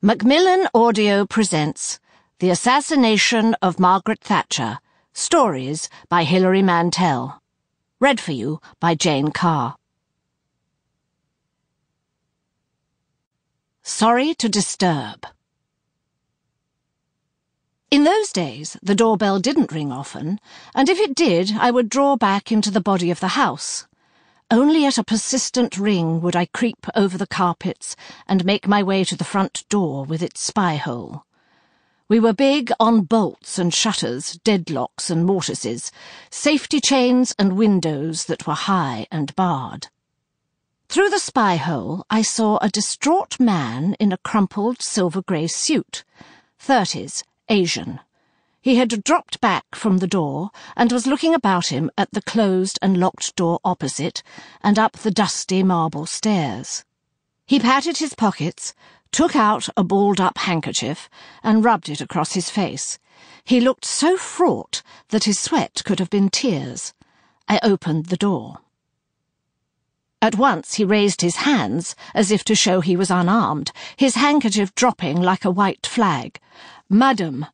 Macmillan Audio presents The Assassination of Margaret Thatcher Stories by Hilary Mantel. Read for you by Jane Carr. Sorry to disturb. In those days, the doorbell didn't ring often, and if it did, I would draw back into the body of the house. Only at a persistent ring would I creep over the carpets and make my way to the front door with its spy hole. We were big on bolts and shutters, deadlocks and mortices, safety chains and windows that were high and barred. Through the spy hole I saw a distraught man in a crumpled silver-grey suit, thirties, Asian. He had dropped back from the door and was looking about him at the closed and locked door opposite and up the dusty marble stairs. He patted his pockets, took out a balled-up handkerchief, and rubbed it across his face. He looked so fraught that his sweat could have been tears. I opened the door. At once he raised his hands, as if to show he was unarmed, his handkerchief dropping like a white flag. Madam,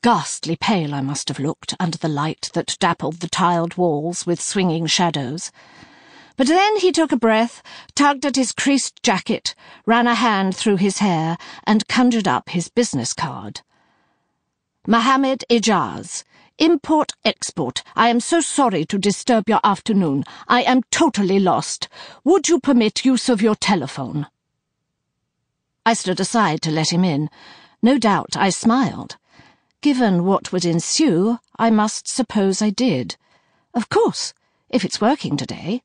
Ghastly pale I must have looked under the light that dappled the tiled walls with swinging shadows. But then he took a breath, tugged at his creased jacket, ran a hand through his hair, and conjured up his business card. Mohammed Ijaz, Import-export. I am so sorry to disturb your afternoon. I am totally lost. Would you permit use of your telephone? I stood aside to let him in. No doubt I smiled. Given what would ensue, I must suppose I did. Of course, if it's working today.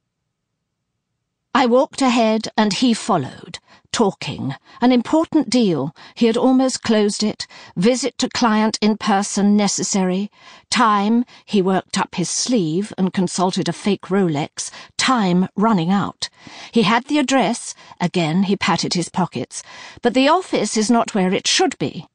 I walked ahead and he followed, talking. An important deal. He had almost closed it. Visit to client in person necessary. Time. He worked up his sleeve and consulted a fake Rolex. Time running out. He had the address. Again, he patted his pockets. But the office is not where it should be.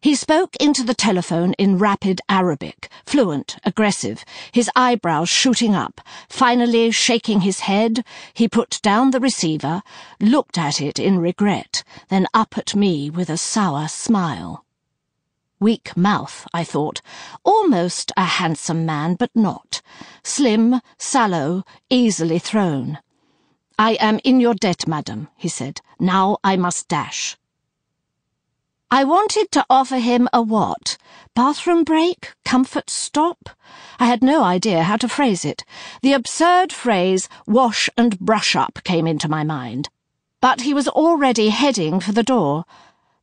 He spoke into the telephone in rapid Arabic, fluent, aggressive, his eyebrows shooting up. Finally, shaking his head, he put down the receiver, looked at it in regret, then up at me with a sour smile. Weak mouth, I thought. Almost a handsome man, but not. Slim, sallow, easily thrown. I am in your debt, madam, he said. Now I must dash. I wanted to offer him a what? Bathroom break? Comfort stop? I had no idea how to phrase it. The absurd phrase, wash and brush up, came into my mind. But he was already heading for the door.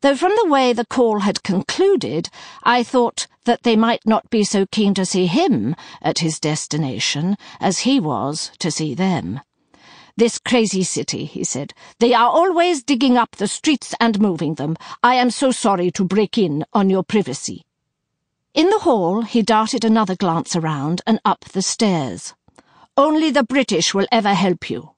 Though from the way the call had concluded, I thought that they might not be so keen to see him at his destination as he was to see them. This crazy city, he said. They are always digging up the streets and moving them. I am so sorry to break in on your privacy. In the hall, he darted another glance around and up the stairs. Only the British will ever help you.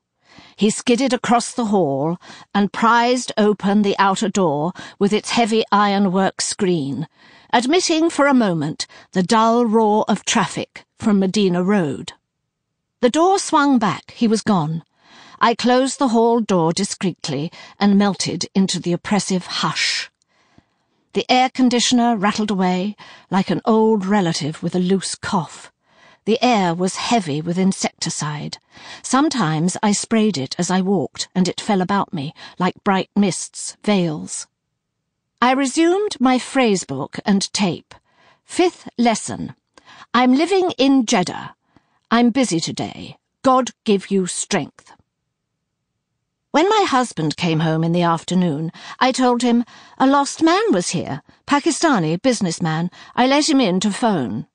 He skidded across the hall and prized open the outer door with its heavy ironwork screen, admitting for a moment the dull roar of traffic from Medina Road. The door swung back. He was gone. I closed the hall door discreetly and melted into the oppressive hush. The air conditioner rattled away like an old relative with a loose cough. The air was heavy with insecticide. Sometimes I sprayed it as I walked, and it fell about me like bright mists, veils. I resumed my phrase book and tape. Fifth lesson. I'm living in Jeddah. I'm busy today. God give you strength. When my husband came home in the afternoon, I told him a lost man was here, Pakistani businessman. I let him in to phone.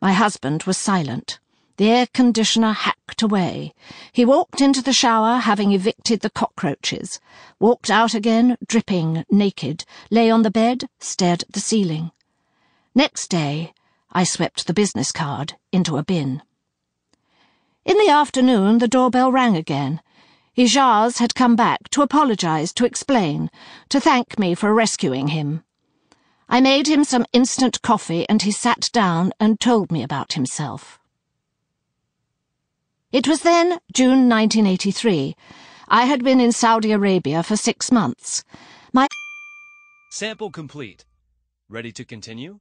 My husband was silent. The air conditioner hacked away. He walked into the shower, having evicted the cockroaches, walked out again, dripping, naked, lay on the bed, stared at the ceiling. Next day, I swept the business card into a bin. In the afternoon, the doorbell rang again. Ijaz had come back to apologize, to explain, to thank me for rescuing him. I made him some instant coffee and he sat down and told me about himself. It was then June 1983. I had been in Saudi Arabia for six months. My Sample complete. Ready to continue?